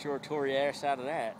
sure tore your ass out of that.